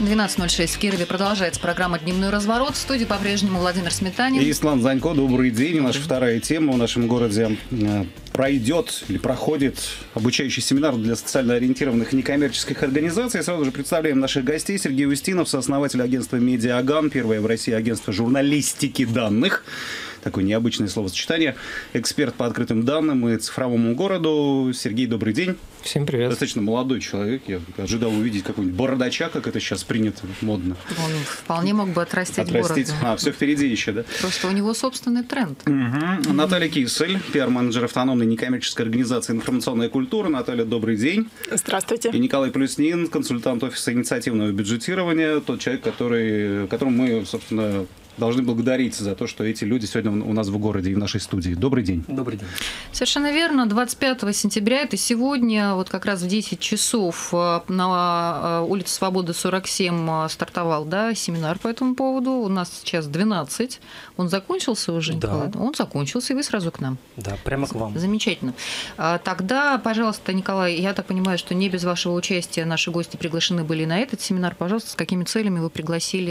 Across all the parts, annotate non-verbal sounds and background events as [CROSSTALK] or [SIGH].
12.06 в Кирове продолжается программа «Дневной разворот». В студии по-прежнему Владимир Сметанин. И Ислам Занько. Добрый день. Наша вторая тема в нашем городе э, пройдет или проходит обучающий семинар для социально ориентированных некоммерческих организаций. Сразу же представляем наших гостей. Сергей Устинов, сооснователь агентства «Медиаган», первое в России агентство журналистики данных такое необычное словосочетание. Эксперт по открытым данным и цифровому городу. Сергей, добрый день. Всем привет. Достаточно молодой человек. Я ожидал увидеть какого-нибудь бородача, как это сейчас принято модно. Он вполне мог бы отрастить, отрастить. бороду. А, все впереди еще, да? Просто у него собственный тренд. Угу. Наталья Кисель, пиар-менеджер автономной некоммерческой организации «Информационная культура». Наталья, добрый день. Здравствуйте. И Николай Плюснин, консультант офиса инициативного бюджетирования, тот человек, который, которому мы, собственно, должны благодарить за то, что эти люди сегодня у нас в городе и в нашей студии. Добрый день. Добрый день. Совершенно верно. 25 сентября, это сегодня, вот как раз в 10 часов э, на э, улице Свободы 47 э, стартовал да, семинар по этому поводу. У нас сейчас 12. Он закончился уже, да. Николай? Он закончился, и вы сразу к нам. Да, прямо к вам. Замечательно. А, тогда, пожалуйста, Николай, я так понимаю, что не без вашего участия наши гости приглашены были на этот семинар. Пожалуйста, с какими целями вы пригласили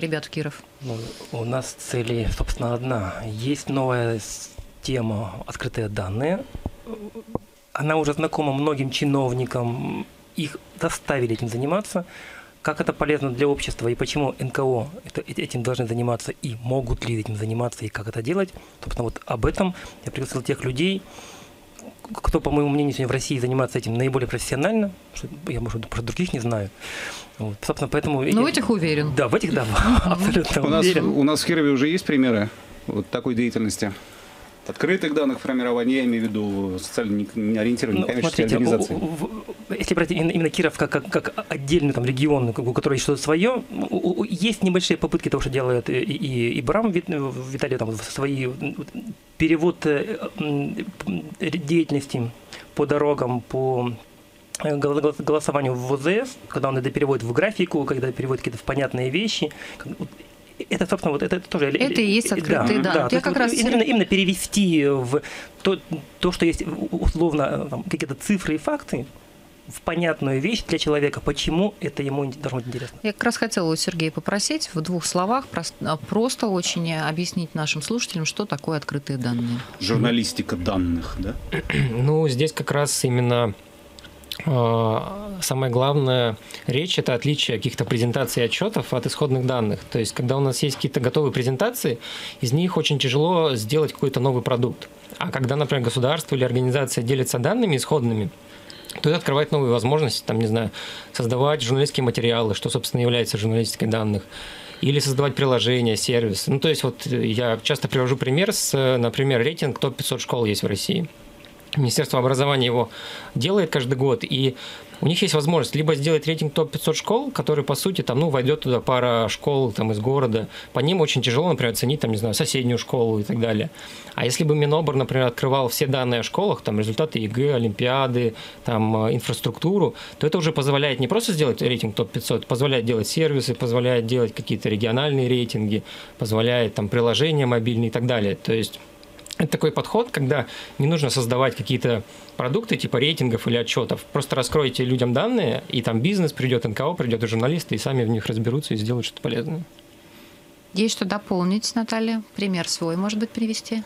ребят в Киров? Ну, у нас цели, собственно, одна. Есть новая тема «Открытые данные». Она уже знакома многим чиновникам, их заставили этим заниматься. Как это полезно для общества и почему НКО этим должны заниматься и могут ли этим заниматься и как это делать. Собственно, вот об этом я пригласил тех людей, кто, по моему мнению, сегодня в России занимается этим наиболее профессионально. Я, может, про других не знаю. Вот, собственно, поэтому... Ну, в этих уверен. Да, в этих, да, [LAUGHS] абсолютно у нас, уверен. У нас в Кирове уже есть примеры вот такой деятельности? открытых данных формирования, я имею в виду социально ориентированные ну, коммерческие смотрите, организации. У, у, если брать именно, Киров как, как, как отдельный там, регион, у которого есть что-то свое, у, есть небольшие попытки того, что делает и, и, и Брам Виталий, там, свои перевод э, деятельности по дорогам, по э, голосованию в ВЗС, когда он это переводит в графику, когда переводит какие-то понятные вещи это, собственно, вот это тоже... Это и есть открытые да, данные. Да, я как раз... именно, именно перевести в то, то, что есть условно какие-то цифры и факты, в понятную вещь для человека, почему это ему должно быть интересно. Я как раз хотела у Сергея попросить в двух словах а, просто очень объяснить нашим слушателям, что такое открытые данные. Журналистика данных, да? Ну, здесь как раз именно самое главное речь это отличие каких-то презентаций и отчетов от исходных данных. То есть, когда у нас есть какие-то готовые презентации, из них очень тяжело сделать какой-то новый продукт. А когда, например, государство или организация делится данными исходными, то это открывает новые возможности, там, не знаю, создавать журналистские материалы, что, собственно, является журналистикой данных, или создавать приложения, сервисы. Ну, то есть, вот я часто привожу пример с, например, рейтинг топ-500 школ есть в России – Министерство образования его делает каждый год, и у них есть возможность либо сделать рейтинг топ-500 школ, который, по сути, там, ну, войдет туда пара школ там, из города. По ним очень тяжело, например, оценить, там, не знаю, соседнюю школу и так далее. А если бы Минобр, например, открывал все данные о школах, там, результаты ЕГЭ, Олимпиады, там, э, инфраструктуру, то это уже позволяет не просто сделать рейтинг топ-500, позволяет делать сервисы, позволяет делать какие-то региональные рейтинги, позволяет там приложения мобильные и так далее. То есть это такой подход, когда не нужно создавать какие-то продукты типа рейтингов или отчетов. Просто раскройте людям данные, и там бизнес придет, НКО придет, и журналисты, и сами в них разберутся и сделают что-то полезное. Есть что дополнить, Наталья? Пример свой, может быть, привести?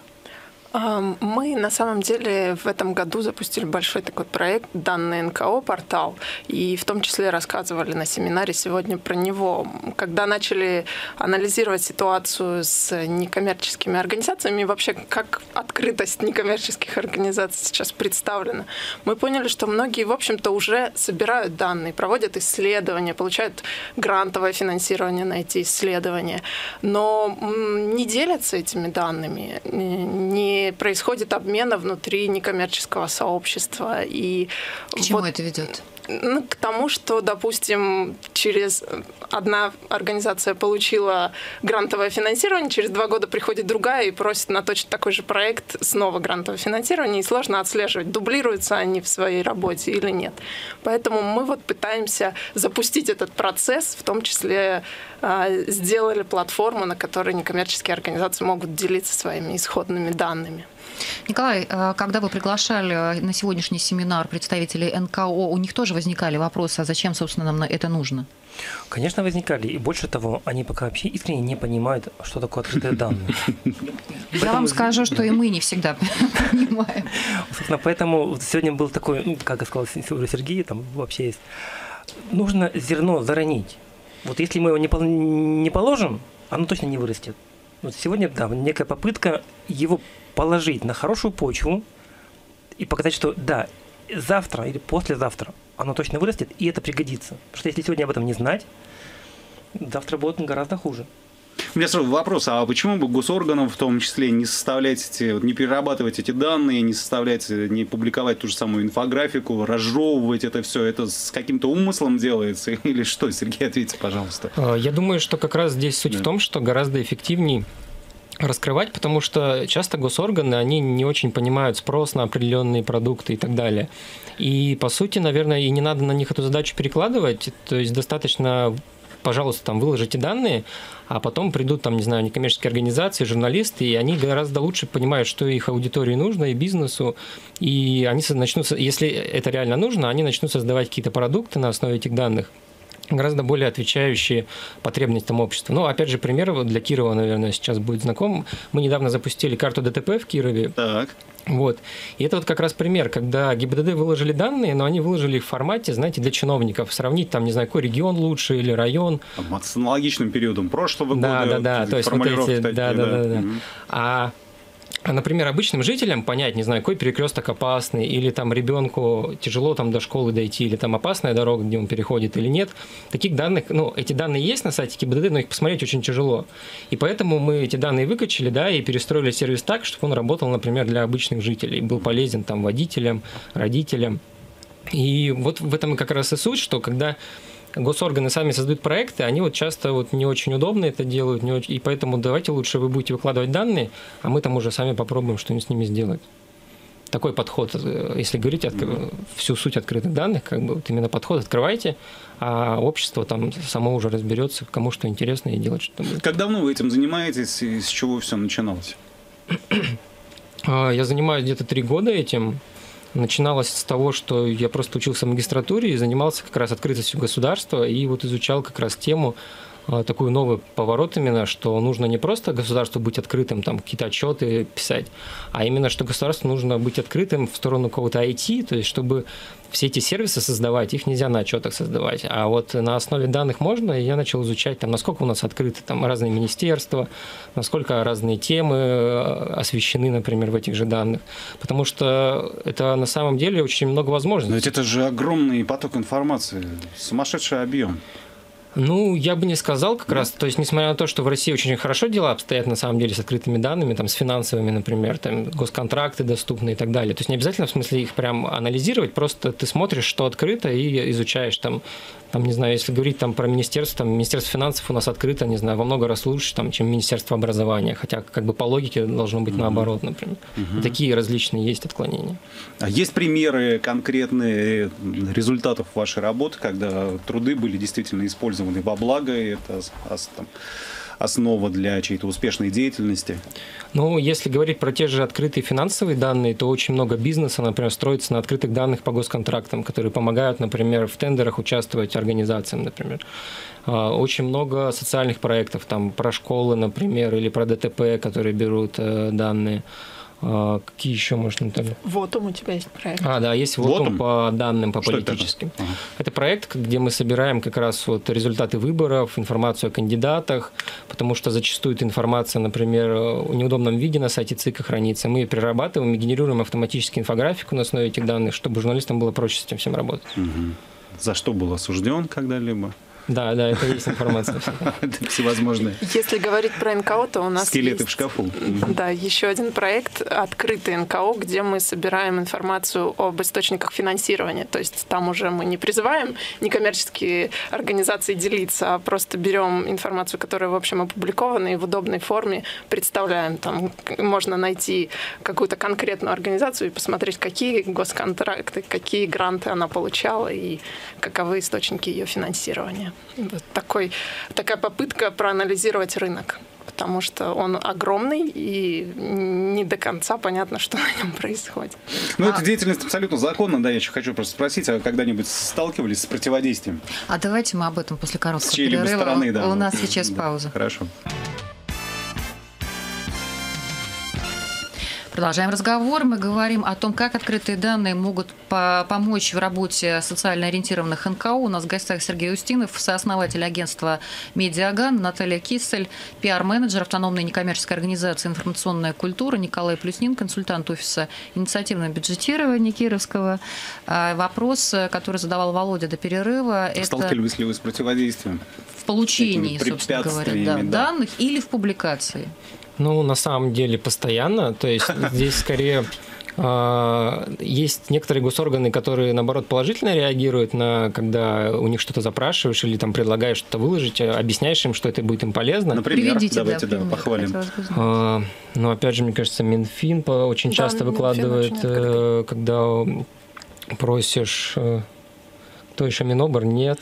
Мы на самом деле в этом году запустили большой такой проект «Данный НКО портал», и в том числе рассказывали на семинаре сегодня про него. Когда начали анализировать ситуацию с некоммерческими организациями, вообще как открытость некоммерческих организаций сейчас представлена, мы поняли, что многие, в общем-то, уже собирают данные, проводят исследования, получают грантовое финансирование на эти исследования, но не делятся этими данными, не происходит обмена внутри некоммерческого сообщества. И К чему вот, это ведет? Ну, к тому, что, допустим, через одна организация получила грантовое финансирование, через два года приходит другая и просит на точно такой же проект снова грантовое финансирование, и сложно отслеживать, дублируются они в своей работе или нет. Поэтому мы вот пытаемся запустить этот процесс, в том числе э, сделали платформу, на которой некоммерческие организации могут делиться своими исходными данными. Николай, э, когда вы приглашали на сегодняшний семинар представителей НКО, у них тоже возникали вопросы, а зачем, собственно, нам это нужно? Конечно, возникали. И больше того, они пока вообще искренне не понимают, что такое открытые данные. Я вам скажу, что и мы не всегда [LAUGHS] понимаем. Собственно, поэтому сегодня был такой, ну, как сказал Сергей, там вообще есть. Нужно зерно заронить. Вот если мы его не положим, оно точно не вырастет. Вот сегодня, да, некая попытка его положить на хорошую почву и показать, что да, завтра или послезавтра оно точно вырастет, и это пригодится. Потому что если сегодня об этом не знать, завтра будет гораздо хуже. [LAUGHS] Меня сразу вопрос, а почему бы госорганам в том числе не составлять эти, не перерабатывать эти данные, не составлять, не публиковать ту же самую инфографику, разжевывать это все? Это с каким-то умыслом делается [LAUGHS] или что? Сергей, ответьте, пожалуйста. А, я думаю, что как раз здесь суть да. в том, что гораздо эффективнее раскрывать, потому что часто госорганы, они не очень понимают спрос на определенные продукты и так далее. И, по сути, наверное, и не надо на них эту задачу перекладывать, то есть достаточно пожалуйста, там выложите данные, а потом придут там, не знаю, некоммерческие организации, журналисты, и они гораздо лучше понимают, что их аудитории нужно и бизнесу, и они начнут, если это реально нужно, они начнут создавать какие-то продукты на основе этих данных гораздо более отвечающие потребностям общества. Ну, опять же, пример для Кирова, наверное, сейчас будет знаком. Мы недавно запустили карту ДТП в Кирове. Так. Вот. И это вот как раз пример, когда ГИБДД выложили данные, но они выложили их в формате, знаете, для чиновников. Сравнить там, не знаю, какой регион лучше или район. С аналогичным периодом прошлого да, года. Да, да, да. То есть вот эти, такие, да, да, да, да. Угу. А, например, обычным жителям понять, не знаю, какой перекресток опасный, или там ребенку тяжело там до школы дойти, или там опасная дорога, где он переходит или нет. Таких данных, ну, эти данные есть на сайте ГИБДД, но их посмотреть очень тяжело. И поэтому мы эти данные выкачали, да, и перестроили сервис так, чтобы он работал, например, для обычных жителей, был полезен там водителям, родителям. И вот в этом как раз и суть, что когда госорганы сами создают проекты, они вот часто вот не очень удобно это делают, не очень, и поэтому давайте лучше вы будете выкладывать данные, а мы там уже сами попробуем что-нибудь с ними сделать. Такой подход, э, если говорить от, всю суть открытых данных, как бы вот именно подход открывайте, а общество там само уже разберется, кому что интересно и делать что-то будет. Как давно вы этим занимаетесь и с чего все начиналось? А, я занимаюсь где-то три года этим. Начиналось с того, что я просто учился в магистратуре и занимался как раз открытостью государства и вот изучал как раз тему такой новый поворот именно, что нужно не просто государству быть открытым, там какие-то отчеты писать, а именно, что государству нужно быть открытым в сторону какого-то IT, то есть чтобы все эти сервисы создавать, их нельзя на отчетах создавать. А вот на основе данных можно, и я начал изучать, там, насколько у нас открыты там, разные министерства, насколько разные темы э, освещены, например, в этих же данных. Потому что это на самом деле очень много возможностей. Но ведь это же огромный поток информации, сумасшедший объем. Ну, я бы не сказал как раз. То есть, несмотря на то, что в России очень хорошо дела обстоят на самом деле с открытыми данными, там, с финансовыми, например, там, госконтракты доступны и так далее. То есть, не обязательно в смысле их прям анализировать, просто ты смотришь, что открыто, и изучаешь там там, не знаю, если говорить там про министерство, там, Министерство финансов у нас открыто, не знаю, во много раз лучше, там, чем Министерство образования, хотя как бы по логике должно быть наоборот, например. Угу. Такие различные есть отклонения. А есть примеры конкретные результатов вашей работы, когда труды были действительно использованы во благо, это там, основа для чьей-то успешной деятельности? Ну, если говорить про те же открытые финансовые данные, то очень много бизнеса, например, строится на открытых данных по госконтрактам, которые помогают, например, в тендерах участвовать организациям, например. А, очень много социальных проектов, там про школы, например, или про ДТП, которые берут э, данные. А, какие еще можно там? Вотум у тебя есть проект. А, да, есть Вотум по данным, по Что политическим. Это? Ага. это проект, где мы собираем как раз вот результаты выборов, информацию о кандидатах, потому что зачастую эта информация, например, в неудобном виде на сайте ЦИКа хранится. Мы ее перерабатываем и генерируем автоматически инфографику на основе этих данных, чтобы журналистам было проще с этим всем работать. Угу. За что был осужден когда-либо? Да, да, это есть информация. Это всевозможные. Если говорить про НКО, то у нас Скелеты в шкафу. Да, еще один проект «Открытый НКО», где мы собираем информацию об источниках финансирования. То есть там уже мы не призываем некоммерческие организации делиться, а просто берем информацию, которая, в общем, опубликована и в удобной форме представляем. Там можно найти какую-то конкретную организацию и посмотреть, какие госконтракты, какие гранты она получала и каковы источники ее финансирования. Такой, такая попытка проанализировать рынок. потому что он огромный и не до конца понятно, что на нем происходит. Ну, а... эта деятельность абсолютно законна, да, я еще хочу просто спросить, а когда-нибудь сталкивались с противодействием? А давайте мы об этом после короткого с перерыва. Стороны, да. У нас сейчас да, пауза. Хорошо. Продолжаем разговор. Мы говорим о том, как открытые данные могут по помочь в работе социально ориентированных НКО. У нас в гостях Сергей Устинов, сооснователь агентства «Медиаган», Наталья Кисель, пиар-менеджер автономной некоммерческой организации «Информационная культура», Николай Плюснин, консультант офиса инициативного бюджетирования Кировского. А, вопрос, который задавал Володя до перерыва. Сталкивались ли вы с противодействием? В получении, собственно говоря, да, да. данных или в публикации? Ну, на самом деле, постоянно. То есть [LAUGHS] здесь скорее а, есть некоторые госорганы, которые, наоборот, положительно реагируют на, когда у них что-то запрашиваешь или там предлагаешь что-то выложить, а объясняешь им, что это будет им полезно. Например, Приведите, давайте да, да, похвалим. А, ну, опять же, мне кажется, Минфин очень часто да, выкладывает, э, когда просишь... Э, кто еще Минобр? Нет.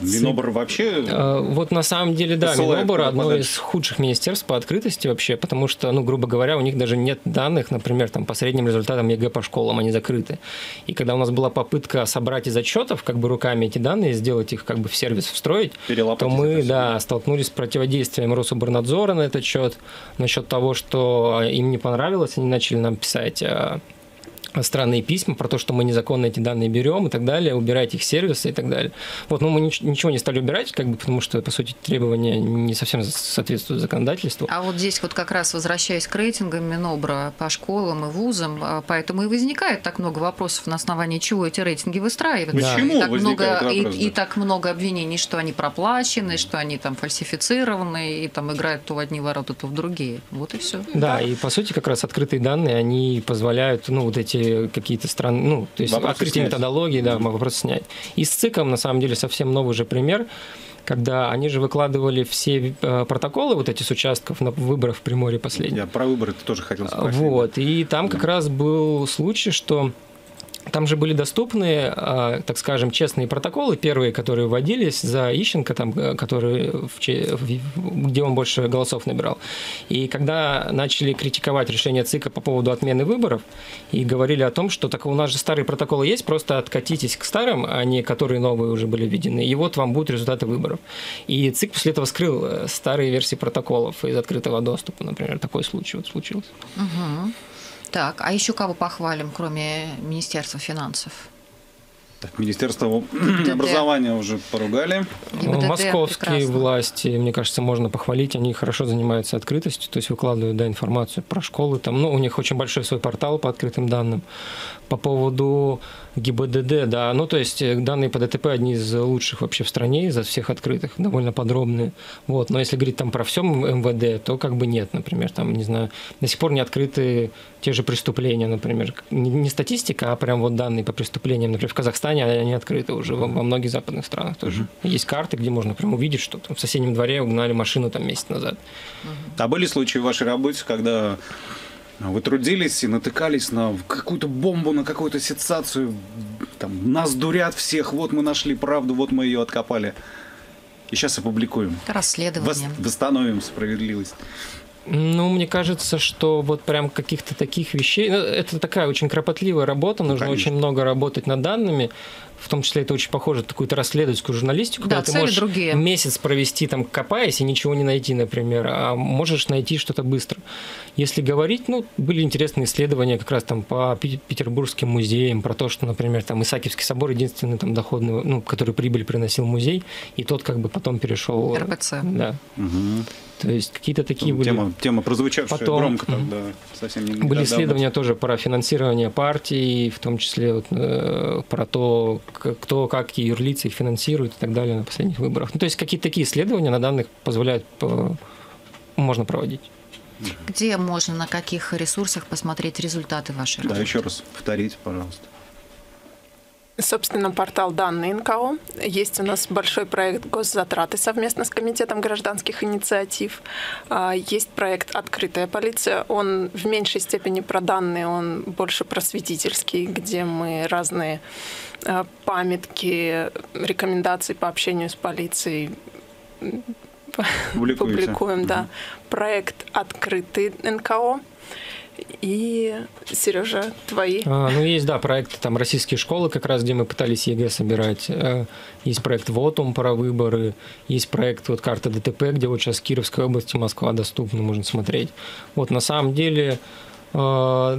Минобр вообще... А, вот на самом деле, да, Минобр одно подальше. из худших министерств по открытости вообще, потому что, ну, грубо говоря, у них даже нет данных, например, там, по средним результатам ЕГЭ по школам, они закрыты. И когда у нас была попытка собрать из отчетов, как бы руками эти данные, сделать их как бы в сервис встроить, то мы, да, столкнулись с противодействием Рособрнадзора на этот счет, насчет того, что им не понравилось, они начали нам писать а, странные письма про то, что мы незаконно эти данные берем и так далее, убирать их сервисы и так далее. Вот, но мы ничего не стали убирать, как бы, потому что, по сути, требования не совсем соответствуют законодательству. А вот здесь вот как раз возвращаясь к рейтингам Минобра по школам и вузам, а, поэтому и возникает так много вопросов, на основании чего эти рейтинги выстраиваются. Почему и так много, вопрос, и, да? и так много обвинений, что они проплачены, что они там фальсифицированы, и там играют то в одни ворота, то в другие. Вот и все. Да, да, и по сути как раз открытые данные, они позволяют, ну, вот эти какие-то страны, ну, то есть вопросы открытие снять. методологии, да, mm-hmm. вопрос снять. И с ЦИКом, на самом деле, совсем новый же пример, когда они же выкладывали все э, протоколы вот эти с участков на выборах в Приморье последние. Я про выборы тоже хотел спросить. Вот, и там как раз был случай, что там же были доступны, а, так скажем, честные протоколы, первые, которые вводились за Ищенко, там, э, который, где он больше голосов набирал. И когда начали критиковать решение ЦИКа по поводу отмены выборов и говорили о том, что так у нас же старые протоколы есть, просто откатитесь к старым, а не которые новые уже были введены, и вот вам будут результаты выборов. И ЦИК после этого скрыл э, старые версии протоколов из открытого доступа, например, такой случай вот случился. Угу. Так, а еще кого похвалим, кроме Министерства финансов? Так, Министерство образования уже поругали. ГИБДД, Московские прекрасно. власти, мне кажется, можно похвалить. Они хорошо занимаются открытостью, то есть выкладывают да, информацию про школы. Там, ну, у них очень большой свой портал по открытым данным. По поводу ГИБДД, да, ну то есть э, данные по ДТП одни из лучших вообще в стране, из всех открытых, довольно подробные. Вот, но если говорить там про все МВД, то как бы нет, например, там, не знаю, до сих пор не открыты те же преступления, например, не статистика, а прям вот данные по преступлениям, например, в Казахстане они открыты уже во, во многих западных странах тоже. Mm-hmm. Есть карты, где можно прям увидеть, что там в соседнем дворе угнали машину там месяц назад. Mm-hmm. А были случаи в вашей работе, когда вы трудились и натыкались на какую-то бомбу, на какую-то сенсацию. Там, нас дурят всех, вот мы нашли правду, вот мы ее откопали. И сейчас опубликуем. Расследование. Восстановим справедливость. Ну, мне кажется, что вот прям каких-то таких вещей... Ну, это такая очень кропотливая работа, нужно Конечно. очень много работать над данными в том числе это очень похоже на какую-то расследовательскую журналистику, да, когда ты можешь другие. месяц провести там копаясь и ничего не найти, например, а можешь найти что-то быстро. Если говорить, ну, были интересные исследования как раз там по Петербургским музеям, про то, что, например, там Исаакиевский собор единственный там доходный, ну, который прибыль приносил музей, и тот как бы потом перешел... РПЦ. Да. Угу. То есть какие-то такие были... Тема, тема прозвучавшая Потом громко, там, да, совсем не Были исследования тоже про финансирование партий, в том числе вот, э, про то, кто, как юрлицы их финансируют и так далее на последних выборах. Ну, то есть какие-то такие исследования на данных позволяют, по... можно проводить. Где можно, на каких ресурсах посмотреть результаты вашей работы? Да, еще раз повторите, пожалуйста. Собственно, портал данные НКО. Есть у нас большой проект госзатраты совместно с Комитетом гражданских инициатив. А, есть проект «Открытая полиция». Он в меньшей степени про данные, он больше просветительский, где мы разные а, памятки, рекомендации по общению с полицией публикуем, да. Проект «Открытый НКО». И, Сережа, твои? А, ну, есть, да, проект там «Российские школы», как раз, где мы пытались ЕГЭ собирать. Э, есть проект «Вотум» про выборы. Есть проект вот «Карта ДТП», где вот сейчас Кировская область и Москва доступны, можно смотреть. Вот, на самом деле, э,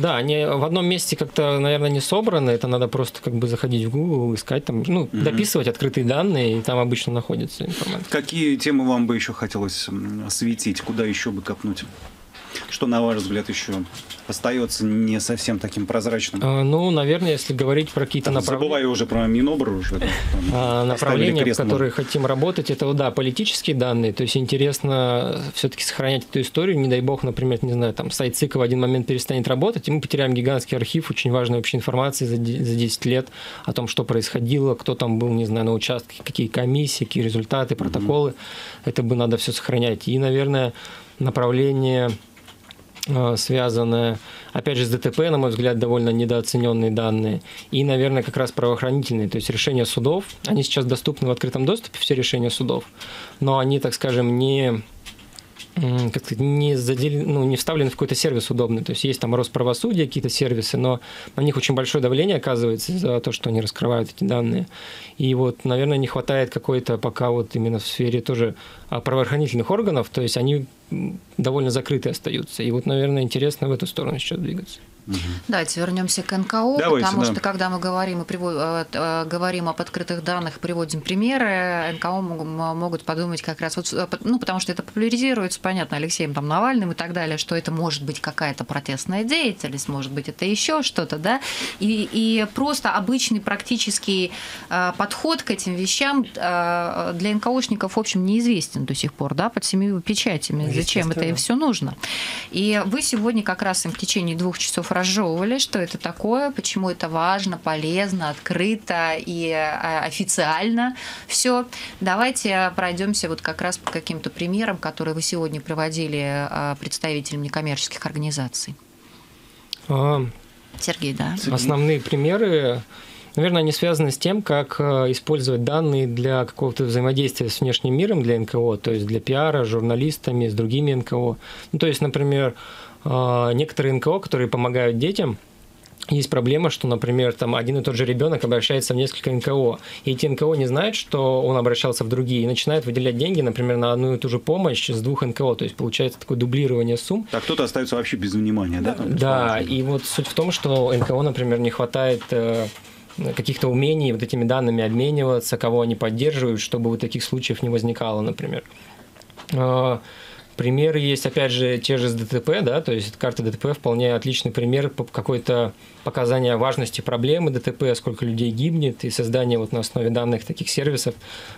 да, они в одном месте как-то, наверное, не собраны. Это надо просто как бы заходить в Google, искать там, ну, угу. дописывать открытые данные, и там обычно находится информация. Какие темы вам бы еще хотелось осветить? Куда еще бы копнуть? Что, на ваш взгляд, еще остается не совсем таким прозрачным? А, ну, наверное, если говорить про какие-то направления... Забываю уже про Минобр уже. А, направления, в которые хотим работать, это, да, политические данные. То есть интересно все-таки сохранять эту историю. Не дай бог, например, не знаю, там сайт ЦИКа в один момент перестанет работать, и мы потеряем гигантский архив очень важной общей информации за 10 лет о том, что происходило, кто там был, не знаю, на участке, какие комиссии, какие результаты, протоколы. Mm-hmm. Это бы надо все сохранять. И, наверное, направление связанная, опять же, с ДТП, на мой взгляд, довольно недооцененные данные, и, наверное, как раз правоохранительные, то есть решения судов, они сейчас доступны в открытом доступе, все решения судов, но они, так скажем, не как сказать, не, задел... ну, не вставлен в какой-то сервис удобный. То есть есть там Росправосудие, какие-то сервисы, но на них очень большое давление оказывается за то, что они раскрывают эти данные. И вот, наверное, не хватает какой-то пока вот именно в сфере тоже а, правоохранительных органов, то есть они довольно закрыты остаются. И вот, наверное, интересно в эту сторону сейчас двигаться. Угу. Давайте вернемся к НКО, Давайте, потому да. что когда мы говорим, и привод, э, э, говорим об открытых данных, приводим примеры, НКО могут подумать как раз, вот, э, ну, потому что это популяризируется, понятно, Алексеем там, Навальным и так далее, что это может быть какая-то протестная деятельность, может быть, это еще что-то, да, и, и просто обычный практический подход к этим вещам для НКОшников, в общем, неизвестен до сих пор, да, под семью печатями, зачем это им все нужно. И вы сегодня как раз им в течение двух часов разжевывали, что это такое, почему это важно, полезно, открыто и а, официально все. Давайте пройдемся вот как раз по каким-то примерам, которые вы сегодня приводили а, представителям некоммерческих организаций. А, Сергей, да. Основные примеры Наверное, они связаны с тем, как использовать данные для какого-то взаимодействия с внешним миром для НКО, то есть для пиара, журналистами, с другими НКО. Ну, то есть, например, а, некоторые НКО, которые помогают детям, есть проблема, что, например, там один и тот же ребенок обращается в несколько НКО, и эти НКО не знают, что он обращался в другие, и начинают выделять деньги, например, на одну и ту же помощь с двух НКО, то есть получается такое дублирование сумм. Так кто-то остается вообще без внимания, да? Да, и вот суть в том, что НКО, например, не хватает э, каких-то умений вот этими данными обмениваться, кого они поддерживают, чтобы вот таких случаев не возникало, например. Примеры есть, опять же, те же с ДТП, да, то есть карта ДТП вполне отличный пример какой-то показания важности проблемы ДТП, сколько людей гибнет, и создание вот на основе данных таких сервисов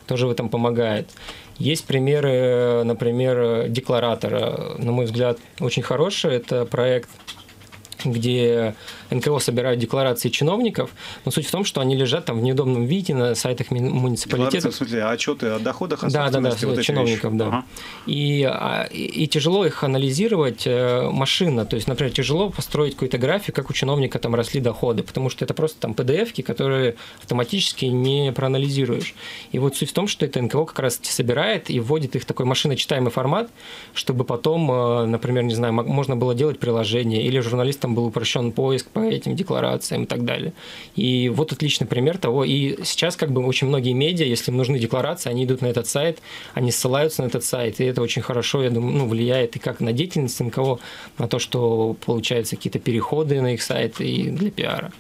тоже в этом помогает. Есть примеры, например, декларатора, на мой взгляд, очень хороший. Это проект где НКО собирают декларации чиновников, но суть в том, что они лежат там в неудобном виде на сайтах муниципалитетов. В смысле, отчеты о доходах, о да, да, да, вот чиновников, вещи. да. Ага. И, а, и, и тяжело их анализировать э, машинно. То есть, например, тяжело построить какой-то график, как у чиновника там росли доходы, потому что это просто там PDF-ки, которые автоматически не проанализируешь. И вот суть в том, что это НКО как раз собирает и вводит их в такой машиночитаемый формат, чтобы потом, э, например, не знаю, можно было делать приложение, или журналистам был упрощен поиск по этим декларациям и так далее. И вот отличный пример того. И сейчас как бы очень многие медиа, если им нужны декларации, они идут на этот сайт, они ссылаются на этот сайт, и это очень хорошо, я думаю, ну, влияет и как на деятельность НКО, на то, что получаются какие-то переходы на их сайт и для пиара.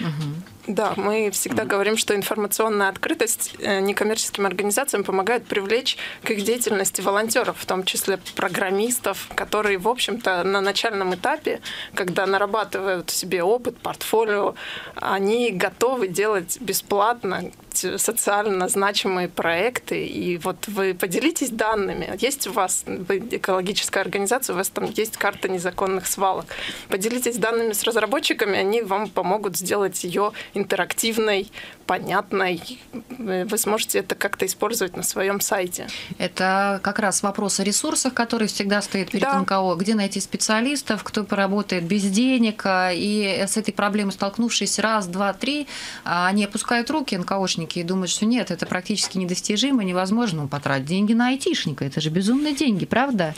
Угу. Да, мы всегда говорим, что информационная открытость э, некоммерческим организациям помогает привлечь к их деятельности волонтеров, в том числе программистов, которые, в общем-то, на начальном этапе, когда нарабатывают себе опыт, портфолио, они готовы делать бесплатно социально значимые проекты. И вот вы поделитесь данными. Есть у вас, вы экологическая организация, у вас там есть карта незаконных свалок. Поделитесь данными с разработчиками, они вам помогут сделать ее интерактивной, понятной. Вы сможете это как-то использовать на своем сайте. Это как раз вопрос о ресурсах, который всегда стоит перед да. НКО. Где найти специалистов, кто поработает без денег. И с этой проблемой столкнувшись раз, два, три, они опускают руки, НКОшники и думают, что нет, это практически недостижимо, невозможно потратить деньги на айтишника. Это же безумные деньги, правда?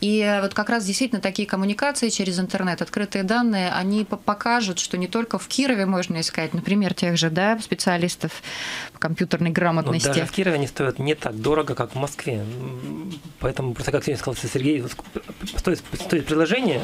И вот как раз действительно такие коммуникации через интернет, открытые данные, они покажут, что не только в Кирове можно искать, например, тех же да, специалистов по компьютерной грамотности. Но даже в Кирове они стоят не так дорого, как в Москве. Поэтому, просто как сегодня сказал Сергей, стоит, стоит приложение,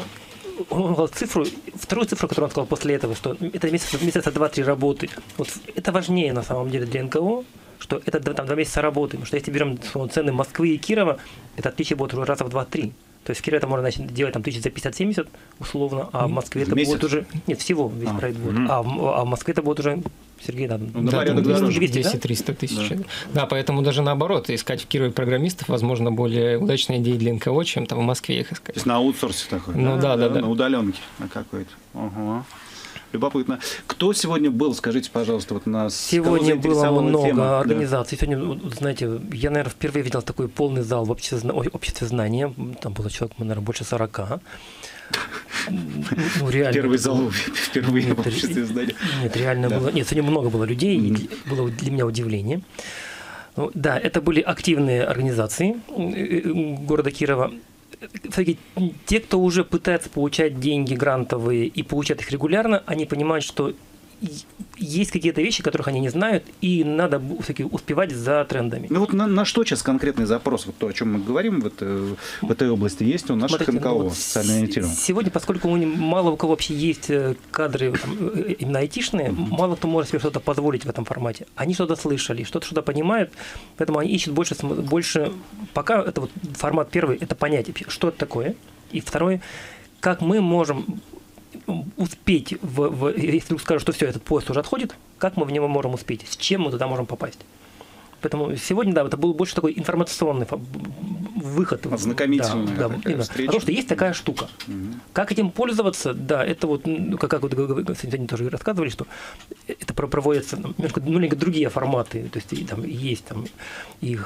он сказал цифру, вторую цифру, которую он сказал после этого, что это месяца, месяца два-три работы. Вот это важнее на самом деле для НКО, что это там, два месяца работы. Потому что если берем цены Москвы и Кирова, это отличие будет уже раза в два-три. То есть в Кирове это можно начать делать там тысяч за 50-70 условно, а в Москве это будет уже... Нет, всего весь а, проект будет. Угу. А, в, а в Москве это будет уже Сергей, да, ну, да, 200-300 тысяч. Да? да, поэтому даже наоборот, искать в Кирове программистов, возможно, более удачная идея для НКО, чем там в Москве их искать. То есть на аутсорсе такой, ну, да, да, да, да. на удаленке на какой-то. Ага. Любопытно. Кто сегодня был, скажите, пожалуйста, вот нас Сегодня было много тема? организаций. Да. Сегодня, знаете, я, наверное, впервые видел такой полный зал в обществе, обществе знания. Там было человек, наверное, больше 40. Ну, реально. Первый зал впервые нет, в обществе знания. Нет, реально да. было. Нет, сегодня много было людей, mm-hmm. было для меня удивление. Ну, да, это были активные организации э, э, города Кирова все-таки те, кто уже пытается получать деньги грантовые и получать их регулярно, они понимают, что есть какие-то вещи, которых они не знают, и надо все-таки успевать за трендами. Ну вот на, на что сейчас конкретный запрос, вот то, о чем мы говорим в, это, в этой области, есть у наших Смотрите, НКО ну, вот Сегодня, поскольку у мало у кого вообще есть э, кадры там, э, именно айтишные, mm-hmm. мало кто может себе что-то позволить в этом формате. Они что-то слышали, что-то что-то понимают, поэтому они ищут больше, больше пока это вот формат первый, это понять, что это такое, и второе, как мы можем успеть, в, в, если вдруг скажут, что все, этот поезд уже отходит, как мы в него можем успеть, с чем мы туда можем попасть. Поэтому сегодня, да, это был больше такой информационный выход. Ознакомительный. Да, да, встреча. Потому что есть такая штука. Угу. Как этим пользоваться, да, это вот, ну, как, как вот сегодня тоже рассказывали, что это проводятся немножко ну, другие форматы. То есть там есть там и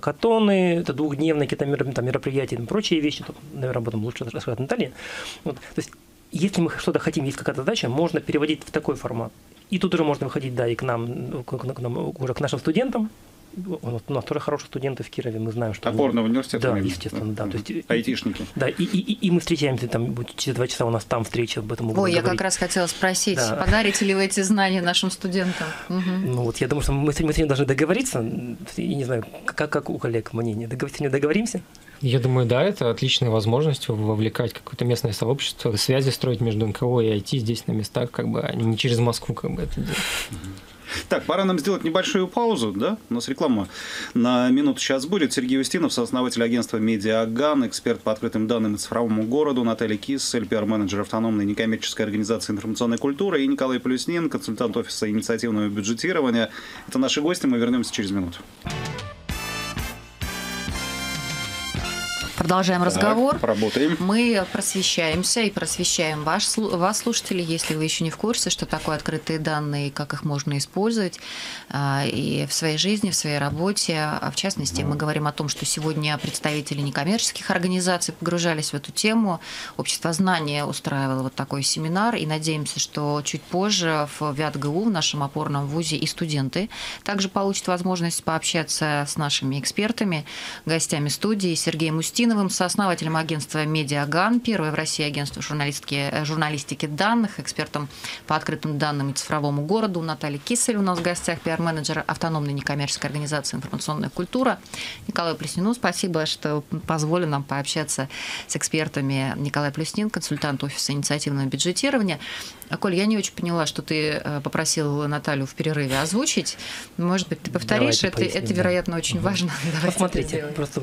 хакатоны, это двухдневные какие-то мероприятия и прочие вещи. Тут, наверное, об этом лучше рассказать Наталья. Вот. То есть если мы что-то хотим, есть какая-то задача, можно переводить в такой формат. И тут уже можно выходить, да, и к нам, к, к, к, уже к нашим студентам, у нас тоже хорошие студенты в Кирове, мы знаем, что... Опорного университета? Да, естественно, да. То есть, Айтишники. Да, и, и, и мы встречаемся, там, через два часа у нас там встреча об этом. Ой, я как раз хотела спросить, да. подарите ли вы эти знания нашим студентам? Угу. Ну вот, я думаю, что мы, мы сегодня должны договориться, и не знаю, как, как у коллег мнение, сегодня договоримся? Я думаю, да, это отличная возможность вовлекать какое-то местное сообщество, связи строить между НКО и IT здесь на местах, как бы, а не через Москву как бы это делать. Так, пора нам сделать небольшую паузу, да? У нас реклама на минуту сейчас будет. Сергей Устинов, сооснователь агентства «Медиаган», эксперт по открытым данным и цифровому городу, Наталья Кис, LPR-менеджер автономной некоммерческой организации информационной культуры и Николай Плюснин, консультант офиса инициативного бюджетирования. Это наши гости, мы вернемся через минуту. Продолжаем так, разговор. Работаем. Мы просвещаемся и просвещаем ваш, вас, слушатели, если вы еще не в курсе, что такое открытые данные как их можно использовать а, и в своей жизни, в своей работе. А в частности, мы говорим о том, что сегодня представители некоммерческих организаций погружались в эту тему. Общество знания устраивало вот такой семинар, и надеемся, что чуть позже в ВятГУ, в нашем опорном вузе, и студенты также получат возможность пообщаться с нашими экспертами, гостями студии Сергеем Устиновым, Устиновым, сооснователем агентства «Медиаган», первое в России агентство журналистики, э, журналистики данных, экспертом по открытым данным и цифровому городу. Наталья Кисель у нас в гостях, пиар-менеджер автономной некоммерческой организации «Информационная культура». Николай Плеснину, спасибо, что позволили нам пообщаться с экспертами. Николай Плеснин, консультант офиса инициативного бюджетирования. Коль, я не очень поняла, что ты э, попросил Наталью в перерыве озвучить. Может быть, ты повторишь? Давайте это, поясним, [LAUGHS] это, вероятно, да. очень угу. важно. Посмотрите, просто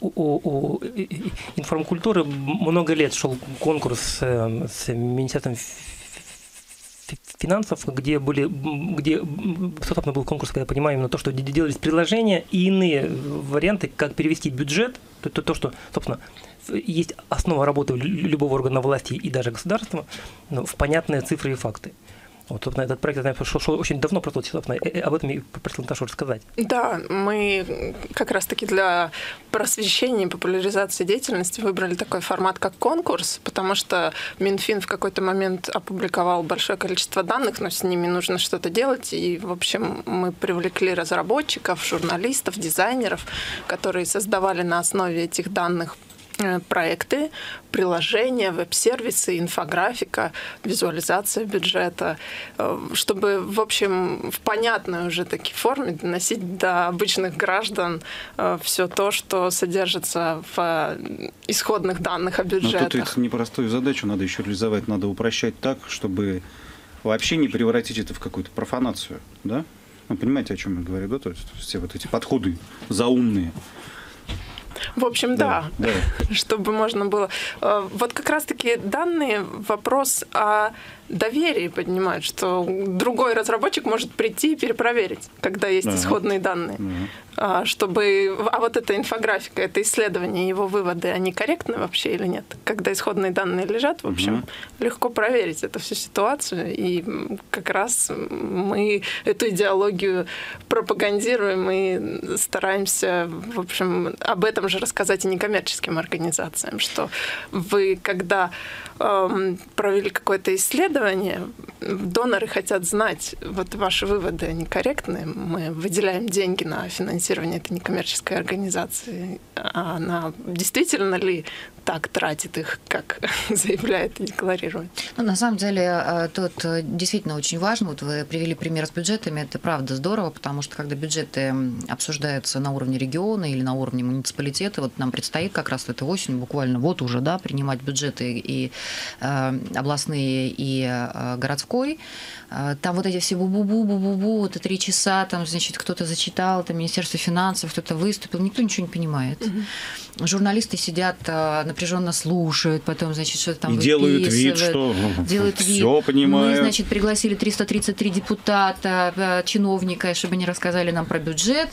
у, у информкультуры много лет шел конкурс э, с Министерством финансов, где были, где, собственно, был конкурс, когда я понимаю, именно то, что делались предложения и иные варианты, как перевести бюджет, то, то, то что, собственно, есть основа работы любого органа власти и даже государства в понятные цифры и факты. Вот на этот проект, я знаю, шел, шел очень давно, вот, собственно, об этом и просил Наташу рассказать. Да, мы как раз-таки для просвещения и популяризации деятельности выбрали такой формат, как конкурс, потому что Минфин в какой-то момент опубликовал большое количество данных, но с ними нужно что-то делать, и, в общем, мы привлекли разработчиков, журналистов, дизайнеров, которые создавали на основе этих данных Э, проекты, приложения, веб-сервисы, инфографика, визуализация бюджета, э, чтобы, в общем, в понятной уже таки форме доносить до обычных граждан э, все то, что содержится в исходных данных о бюджете. Но тут ведь непростую задачу надо еще реализовать, надо упрощать так, чтобы вообще не превратить это в какую-то профанацию, да? Вы понимаете, о чем я говорю, да? То есть все вот эти подходы заумные, в общем, да, да, да. [LAUGHS] чтобы можно было. Э, вот как раз-таки данные вопрос о доверие поднимают, что другой разработчик может прийти и перепроверить, когда есть ага. исходные данные. Ага. Чтобы... А вот эта инфографика, это исследование, его выводы, они корректны вообще или нет? Когда исходные данные лежат, в общем, ага. легко проверить эту всю ситуацию. И как раз мы эту идеологию пропагандируем и стараемся, в общем, об этом же рассказать и некоммерческим организациям, что вы, когда эм, провели какое-то исследование, доноры хотят знать, вот ваши выводы, они корректны, мы выделяем деньги на финансирование этой некоммерческой организации, а она действительно ли так тратит их, как [LAUGHS] заявляет и декларирует. Ну, на самом деле, э, тут э, действительно очень важно. Вот вы привели пример с бюджетами. Это правда здорово, потому что когда бюджеты обсуждаются на уровне региона или на уровне муниципалитета, вот нам предстоит как раз этой осень буквально вот уже, да, принимать бюджеты и э, областные, и э, городской. Э, там вот эти все бу-бу-бу-бу-бу-бу, это три часа, там, значит, кто-то зачитал, там Министерство финансов, кто-то выступил, никто ничего не понимает. Угу. Журналисты сидят на напряженно слушают, потом, значит, что-то там И делают вид, что делают все вид. понимают. Мы, значит, пригласили 333 депутата, э, чиновника, чтобы они рассказали нам про бюджет.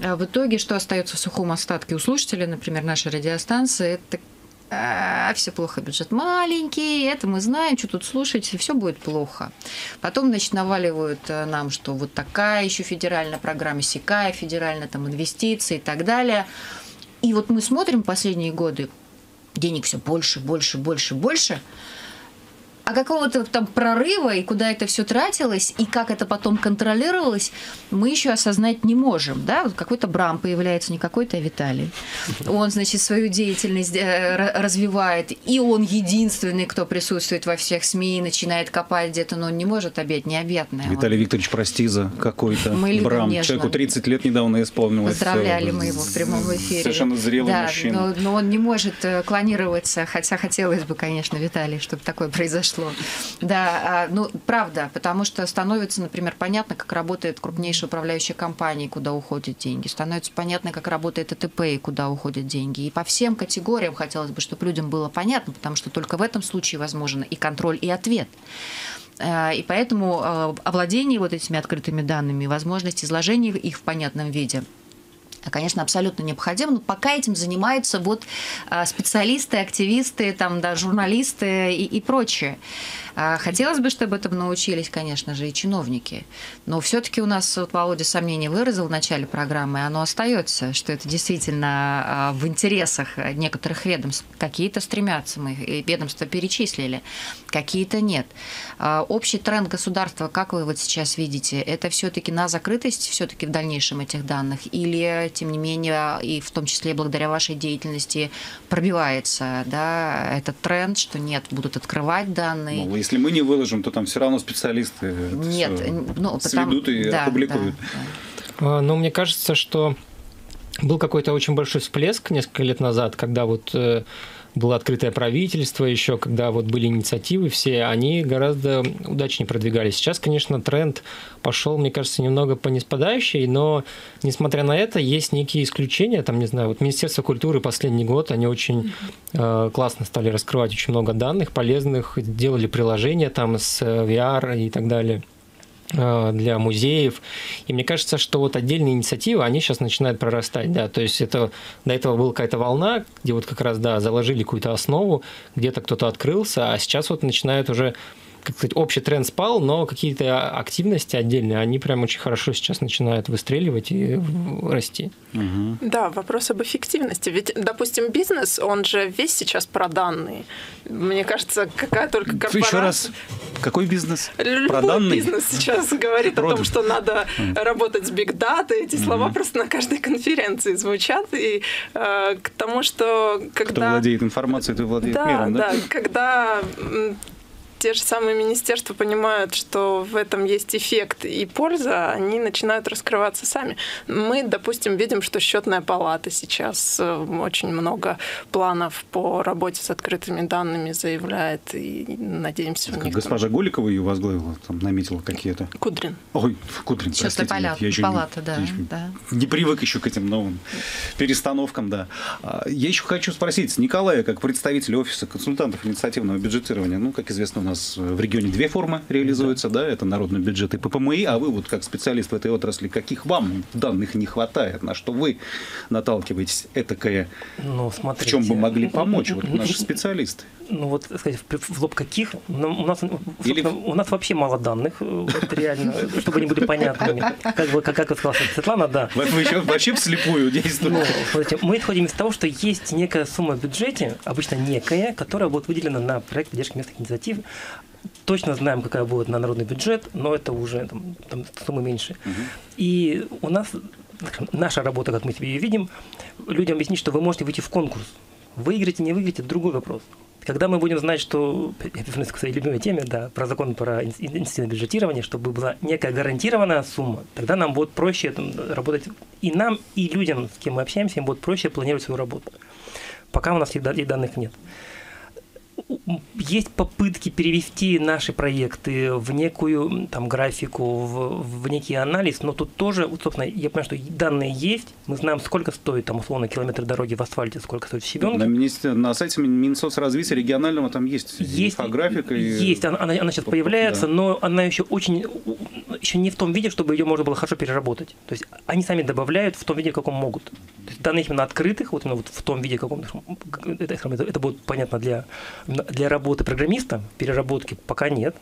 А в итоге, что остается в сухом остатке у слушателей, например, нашей радиостанции, это а, все плохо, бюджет маленький, это мы знаем, что тут слушать, все будет плохо. Потом, значит, наваливают э, нам, что вот такая еще федеральная программа, сякая федеральная, там, инвестиции и так далее. И вот мы смотрим последние годы, денег все больше, больше, больше, больше – а какого-то там прорыва и куда это все тратилось, и как это потом контролировалось, мы еще осознать не можем. Да? Вот какой-то Брам появляется, не какой-то, а Виталий. Он, значит, свою деятельность э, развивает, и он единственный, кто присутствует во всех СМИ, начинает копать где-то, но он не может объять необъятное. Виталий он... Викторович Простиза какой-то. Мы Брам. Нежно. Человеку 30 лет недавно исполнилось. Поздравляли мы его в прямом эфире. Совершенно зрелый да, мужчина. Но, но он не может э, клонироваться, хотя хотелось бы, конечно, Виталий, чтобы такое произошло произошло. Да, а, ну, правда, потому что становится, например, понятно, как работает крупнейшая управляющая компания, куда уходят деньги. Становится понятно, как работает ЭТП и куда уходят деньги. И по всем категориям хотелось бы, чтобы людям было понятно, потому что только в этом случае возможен и контроль, и ответ. А, и поэтому а, овладение вот этими открытыми данными, возможность изложения их в понятном виде – конечно, абсолютно необходимо, но пока этим занимаются вот а, специалисты, активисты, там, да, журналисты и, и прочее. А, хотелось бы, чтобы этому научились, конечно же, и чиновники. Но все-таки у нас, вот Володя сомнение выразил в начале программы, оно остается, что это действительно а, в интересах некоторых ведомств. Какие-то стремятся, мы ведомства перечислили, какие-то нет. А, общий тренд государства, как вы вот сейчас видите, это все-таки на закрытость все-таки в дальнейшем этих данных, или, тем не менее, и в том числе благодаря вашей деятельности пробивается да, этот тренд, что нет, будут открывать данные. Ну, если мы не выложим, то там все равно специалисты Нет, ну, сведут и да, опубликуют. Да, да. Но мне кажется, что был какой-то очень большой всплеск несколько лет назад, когда вот э, было открытое правительство еще, когда вот были инициативы все, они гораздо удачнее продвигались. Сейчас, конечно, тренд пошел, мне кажется, немного по неспадающей, но, несмотря на это, есть некие исключения. Там, не знаю, вот Министерство культуры последний год, они очень э, классно стали раскрывать очень много данных полезных, делали приложения там с э, VR и так далее. Э, для музеев. И мне кажется, что вот отдельные инициативы, они сейчас начинают прорастать, да, то есть это до этого была какая-то волна, где вот как раз, да, заложили какую-то основу, где-то кто-то открылся, а сейчас вот начинают уже как сказать, общий тренд спал, но какие-то активности отдельные, они прям очень хорошо сейчас начинают выстреливать и расти. Угу. Да, вопрос об эффективности. Ведь, допустим, бизнес, он же весь сейчас про данные. Мне кажется, какая только корпорация... Еще раз, какой бизнес? Любой про данные? бизнес сейчас говорит Продукт. о том, что надо работать с биг дата. Эти слова угу. просто на каждой конференции звучат. И э, к тому, что когда... Кто владеет информацией, ты владеет да, миром, да? Да, когда те же самые министерства понимают, что в этом есть эффект и польза, они начинают раскрываться сами. Мы, допустим, видим, что счетная палата сейчас э, очень много планов по работе с открытыми данными заявляет, и надеемся, у них Госпожа там... Голикова ее возглавила, там наметила какие-то. Кудрин. Ой, Кудрин, Счетная палата, я еще палата, не, да, я да. Не привык еще к этим новым перестановкам, да. А, я еще хочу спросить Николая, как представителя офиса консультантов инициативного бюджетирования, ну, как известно, у нас нас в регионе две формы реализуются, да, это народный бюджет и ППМИ, а вы вот как специалист в этой отрасли, каких вам данных не хватает, на что вы наталкиваетесь, этакое, ну, смотрите. в чем бы могли помочь вот наши специалисты? Ну вот, сказать, в лоб каких? Ну, у, нас, Или... у нас вообще мало данных, вот реально, чтобы они были понятными. Как, бы, как, как сказала Светлана, да. Вы еще вообще вслепую действуете. Ну, смотрите, мы исходим из того, что есть некая сумма в бюджете, обычно некая, которая будет выделена на проект поддержки местных инициатив точно знаем, какая будет на народный бюджет, но это уже там, там суммы меньше. Угу. И у нас наша работа, как мы себе ее видим, людям объяснить, что вы можете выйти в конкурс. Выиграете, не выиграете, это другой вопрос. Когда мы будем знать, что, я вернусь к своей любимой теме, да, про закон про инвестиционное бюджетирование, чтобы была некая гарантированная сумма, тогда нам будет проще там, работать и нам, и людям, с кем мы общаемся, им будет проще планировать свою работу. Пока у нас и данных нет есть попытки перевести наши проекты в некую там графику, в, в некий анализ, но тут тоже, собственно, я понимаю, что данные есть, мы знаем, сколько стоит там условно километр дороги в асфальте, сколько стоит в щебенке. На, министр... на сайте Минсоцразвития регионального там есть, есть инфографика. Есть, и... она, она, она сейчас появляется, да. но она еще очень, еще не в том виде, чтобы ее можно было хорошо переработать. То есть они сами добавляют в том виде, в каком могут. Данных именно открытых, вот именно вот в том виде, каком это, это будет понятно для для работы программиста переработки пока нет.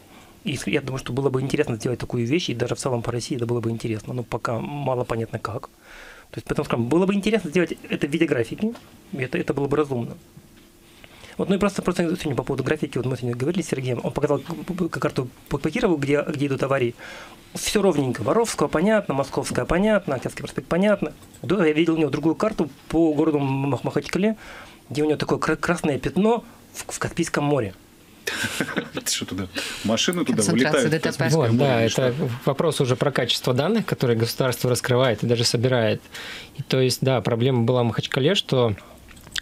И я думаю, что было бы интересно сделать такую вещь, и даже в целом по России это было бы интересно, но пока мало понятно как. То есть, поэтому, скажем, было бы интересно сделать это в виде графики, это, это было бы разумно. Вот, ну и просто, просто сегодня по поводу графики, вот мы сегодня говорили с Сергеем, он показал карту по Кирову, где, где идут аварии. Все ровненько. Воровского понятно, Московская понятно, Октябрьский проспект понятно. Я видел у него другую карту по городу Махачкале, где у него такое красное пятно, в, в Каспийском море. Что туда? Машины туда вылетают. Вот, да, это вопрос уже про качество данных, которые государство раскрывает и даже собирает. И то есть, да, проблема была в Махачкале, что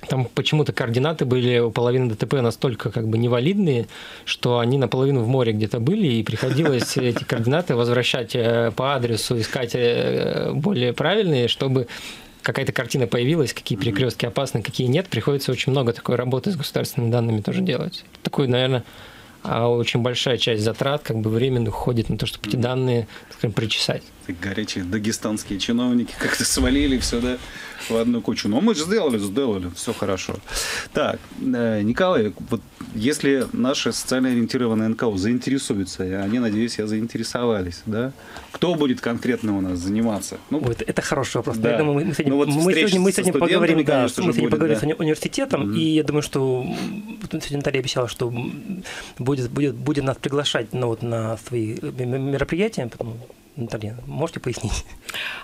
там почему-то координаты были у половины ДТП настолько как бы невалидные, что они наполовину в море где-то были, и приходилось [LAUGHS] эти координаты возвращать э, по адресу, искать э, более правильные, чтобы какая-то картина появилась, какие перекрестки опасны, какие нет, приходится очень много такой работы с государственными данными тоже делать. Такую, наверное, а очень большая часть затрат как бы временных уходит на то, чтобы эти данные, скажем, причесать. Горячие дагестанские чиновники как-то свалили все, да? в одну кучу. Но мы же сделали, сделали, все хорошо. Так, э, Николай, вот если наши социально ориентированные НКО заинтересуются, и они, надеюсь, я заинтересовались, да, кто будет конкретно у нас заниматься? Ну, вот это хороший вопрос. Да. Я думаю, мы сегодня, ну, вот мы сегодня, мы сегодня поговорим, да, мы сегодня будет, поговорим да. с университетом, mm-hmm. и я думаю, что сегодня Наталья обещала, что будет, будет, будет нас приглашать ну, вот, на свои мероприятия, Наталья, можете пояснить?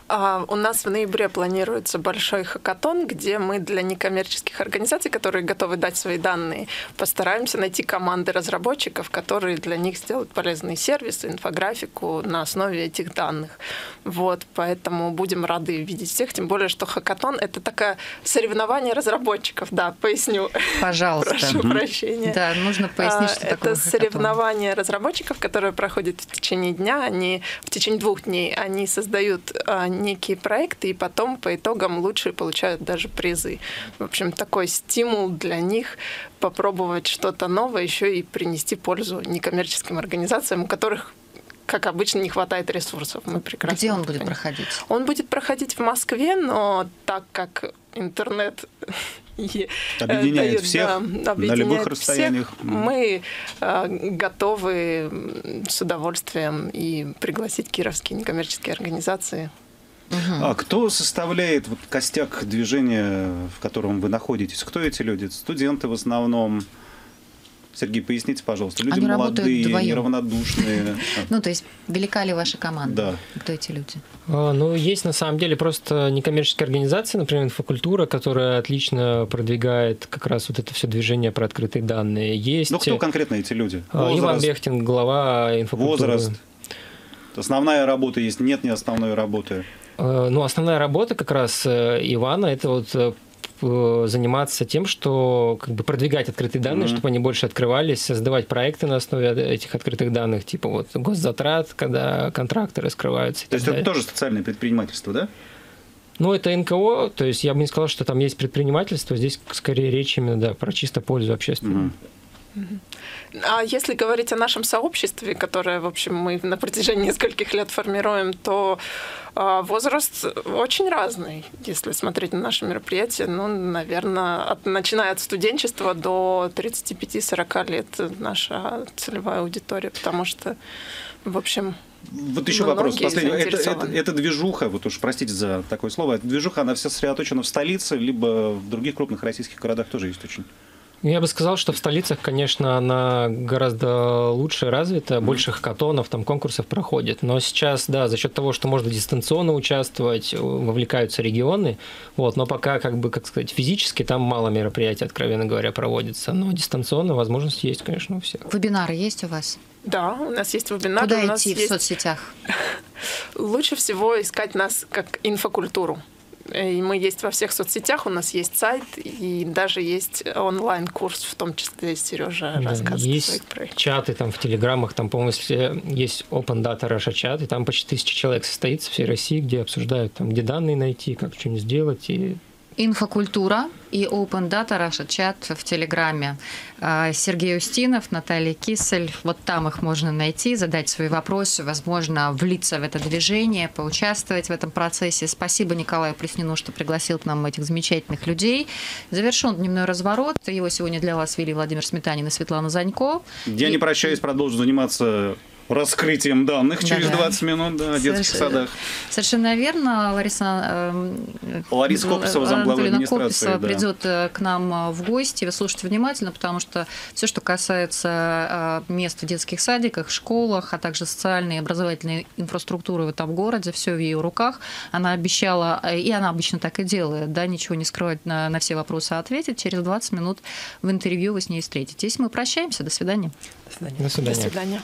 А, у нас в ноябре планируется большой хакатон, где мы для некоммерческих организаций, которые готовы дать свои данные, постараемся найти команды разработчиков, которые для них сделают полезные сервисы, инфографику на основе этих данных. Вот, поэтому будем рады видеть всех, тем более, что хакатон — это такое соревнование разработчиков, да, поясню. Пожалуйста. Прошу прощения. Да, нужно пояснить, что это такое Это соревнование разработчиков, которое проходит в течение дня, они в течение двух дней они создают а, некие проекты, и потом по итогам лучшие получают даже призы. В общем, такой стимул для них попробовать что-то новое, еще и принести пользу некоммерческим организациям, у которых как обычно, не хватает ресурсов. Мы прекрасно Где он будет проходить? Он будет проходить в Москве, но так как интернет [LAUGHS] э, объединяет дает, всех да, объединяет на любых расстояниях. Всех. Мы э, готовы с удовольствием и пригласить кировские некоммерческие организации Угу. А кто составляет вот костяк движения, в котором вы находитесь? Кто эти люди? Студенты в основном? Сергей, поясните, пожалуйста. Люди Они молодые, неравнодушные. [LAUGHS] Ну, то есть, велика ли ваша команда? Да. Кто эти люди? А, ну, есть на самом деле просто некоммерческие организации, например, инфокультура, которая отлично продвигает как раз вот это все движение про открытые данные. Есть... Ну, кто конкретно эти люди? А, Возраст, Иван Бехтин, глава инфокультуры. Возраст. Основная работа есть, нет не основной работы. А, ну, основная работа как раз э, Ивана это вот э, Э, заниматься тем, что как бы продвигать открытые данные, mm-hmm. чтобы они больше открывались, создавать проекты на основе этих открытых данных, типа вот госзатрат, когда контракты раскрываются. То есть далее. это тоже социальное предпринимательство, да? Ну, это НКО, то есть я бы не сказал, что там есть предпринимательство, здесь скорее речь именно да, про чисто пользу общественную. Mm-hmm. А если говорить о нашем сообществе, которое, в общем, мы на протяжении нескольких лет формируем, то а, возраст очень разный. Если смотреть на наши мероприятия, ну, наверное, от, начиная от студенчества до 35-40 лет наша целевая аудитория, потому что, в общем, вот еще вопрос. Последний. Это, это, это движуха, вот уж простите за такое слово, эта движуха, она вся сосредоточена в столице, либо в других крупных российских городах тоже есть очень я бы сказал, что в столицах, конечно, она гораздо лучше развита, больше хакатонов, там конкурсов проходит. Но сейчас, да, за счет того, что можно дистанционно участвовать, вовлекаются регионы. Вот, но пока, как бы, как сказать, физически там мало мероприятий, откровенно говоря, проводится. Но дистанционно возможность есть, конечно, у всех. Вебинары есть у вас? Да, у нас есть вебинары. Куда идти в есть... соцсетях? [LAUGHS] Лучше всего искать нас как инфокультуру. И мы есть во всех соцсетях, у нас есть сайт, и даже есть онлайн-курс, в том числе Сережа да, рассказывает есть чаты там в Телеграмах, там, по-моему, есть Open Data Russia чат, и там почти тысяча человек состоит со всей России, где обсуждают, там, где данные найти, как что-нибудь сделать, и Инфокультура и Open Data Russia чат в Телеграме. А, Сергей Устинов, Наталья Кисель. Вот там их можно найти, задать свои вопросы, возможно, влиться в это движение, поучаствовать в этом процессе. Спасибо Николаю Плеснину, что пригласил к нам этих замечательных людей. Завершен дневной разворот. Его сегодня для вас вели Владимир Сметанин и Светлана Занько. Я и... не прощаюсь, продолжу заниматься раскрытием данных да, через 20 минут да, о детских Соверш... садах. Совершенно верно. Лариса, э, Лариса Кописова, замглавы администрации. Кописова да. придет э, к нам э, в гости. Вы слушайте внимательно, потому что все, что касается э, мест в детских садиках, школах, а также социальной и образовательной инфраструктуры в этом городе, все в ее руках. Она обещала, и она обычно так и делает, да, ничего не скрывать на, на все вопросы, а ответить. Через 20 минут в интервью вы с ней встретитесь. Мы прощаемся. До свидания. До свидания. До свидания. До свидания.